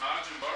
margin, but